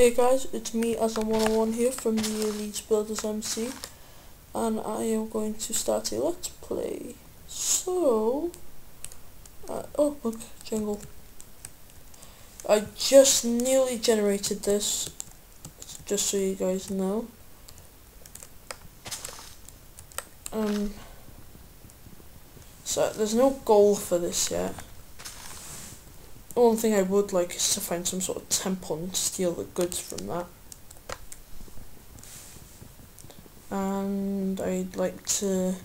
Hey guys, it's me Aslan101 here from the Elite Builders MC and I am going to start a let's play. So, uh, oh look, jingle. I just nearly generated this, just so you guys know. Um, so there's no goal for this yet. One thing I would like is to find some sort of temple and steal the goods from that. And I'd like to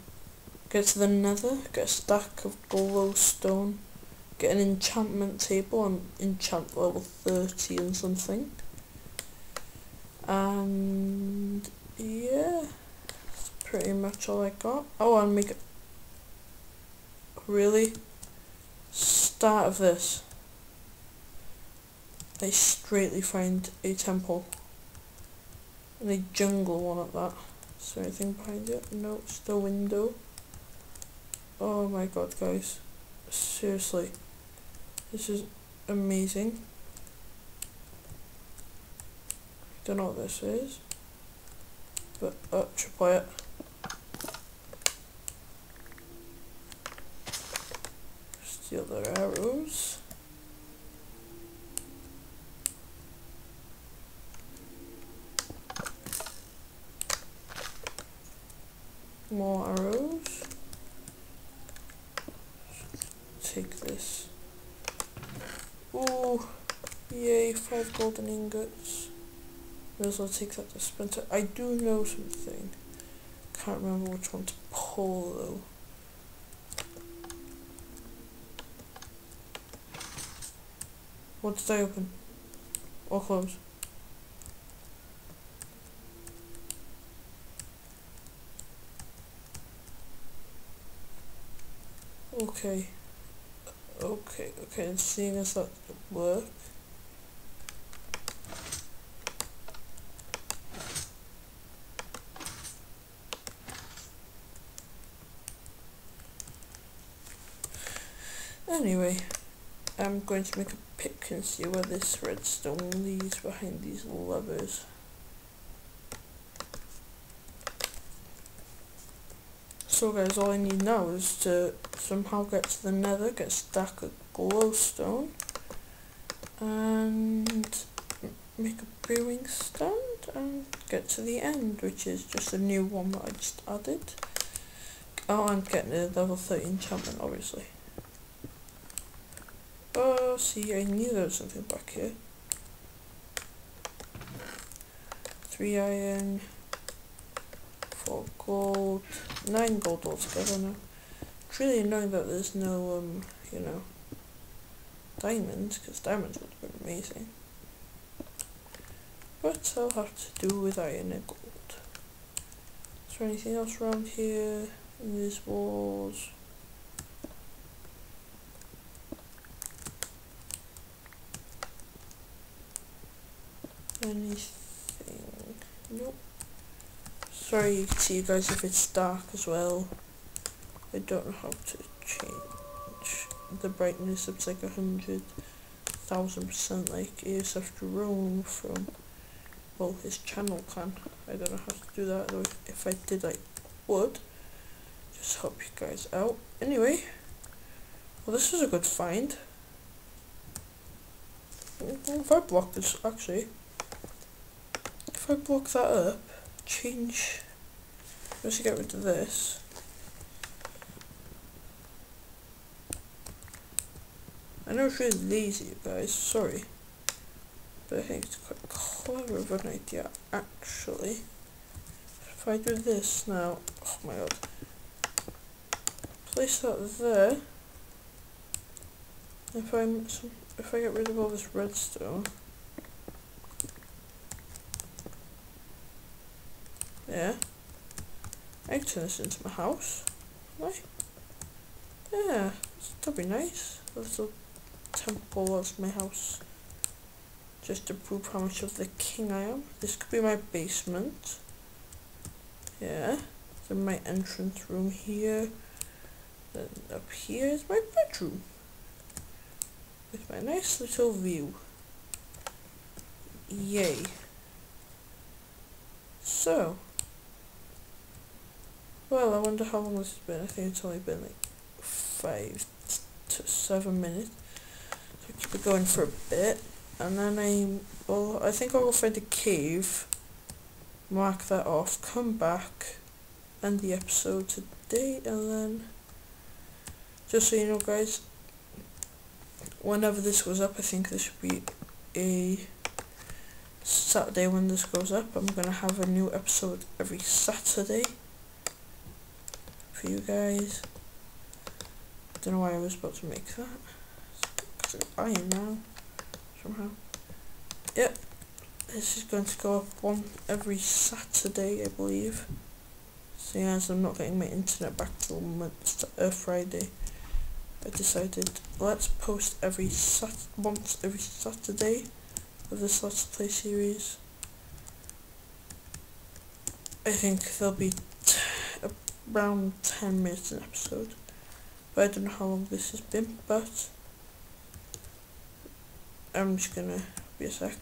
get to the nether, get a stack of glowstone, get an enchantment table and enchant level 30 and something. And yeah, that's pretty much all I got. Oh, and make it really start of this. I straightly find a temple. And a jungle one at that. Is there anything behind it? No, it's the window. Oh my god guys. Seriously. This is amazing. Don't know what this is. But uh it Steal their arrows. More arrows. Take this. Ooh, yay, five golden ingots. May as well take that dispenser. I do know something. Can't remember which one to pull though. What did I open? Or close? Okay. Okay, okay, and seeing as that work. Anyway, I'm going to make a pick and see where this redstone leads behind these levers. So guys, all I need now is to somehow get to the nether, get a stack of glowstone, and make a brewing stand, and get to the end, which is just a new one that I just added. Oh, and getting a level 30 enchantment, obviously. Oh, see, I knew there was something back here. Three iron, four gold, nine gold altogether now. Really annoying that there's no, um, you know, diamonds, because diamonds would have been amazing. But I'll have to do with iron and gold. Is there anything else around here in these walls? Anything? Nope. Sorry see you guys if it's dark as well. I don't know how to change the brightness. It's like a hundred thousand percent like ASF Jerome from well his channel can. I don't know how to do that though. If I did I would. Just help you guys out. Anyway. Well this is a good find. If I block this actually if I block that up change let's get rid of this I know it's really lazy guys, sorry but I think it's quite clever of an idea actually if I do this now oh my god place that there if I'm if I get rid of all this redstone Yeah. I can turn this into my house. Right? Yeah, that'd be nice. A temple as my house. Just to prove how much of the king I am. This could be my basement. Yeah. Then my entrance room here. Then up here is my bedroom. With my nice little view. yay. So, well, I wonder how long this has been. I think it's only been like five to seven minutes. Keep it going for a bit, and then I, well, I think I'll find a cave, mark that off, come back, end the episode today, and then, just so you know, guys, whenever this goes up, I think this should be a Saturday when this goes up. I'm going to have a new episode every Saturday for you guys. Don't know why I was about to make that. I am now, somehow. Yep, this is going to go up one every Saturday, I believe. Seeing as I'm not getting my internet back till uh, Friday. I decided let's post every sat once every Saturday of this Let's Play series. I think there'll be around 10 minutes an episode. But I don't know how long this has been, but I'm just gonna be a sec.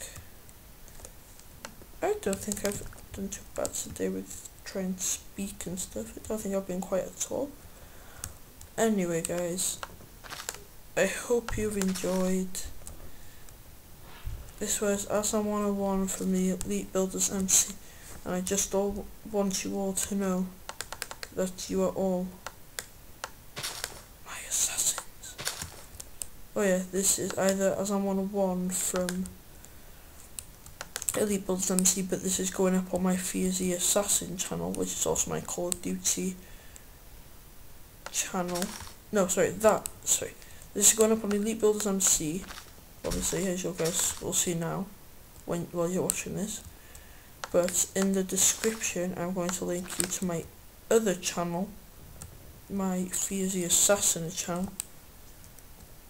I don't think I've done too bad today with trying to speak and stuff. I don't think I've been quiet at all. Anyway guys, I hope you've enjoyed. This was SM 101 from the Elite Builders MC and I just all want you all to know that you are all my assassins. Oh yeah, this is either SM 101 from Elite Builders MC but this is going up on my Fearsy Assassin channel which is also my Call of Duty channel. No, sorry, that, sorry. This is going up on Elite Builders MC, obviously, as you guys will see now, when while you're watching this. But in the description, I'm going to link you to my other channel, my Fearsy Assassin channel,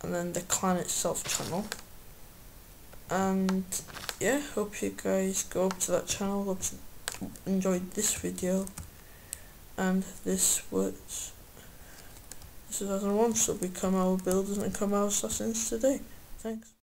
and then the clan itself channel. And yeah, hope you guys go up to that channel, hope you enjoyed this video, and this was 2001, so become our builders and become our assassins today. Thanks.